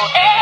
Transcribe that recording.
over.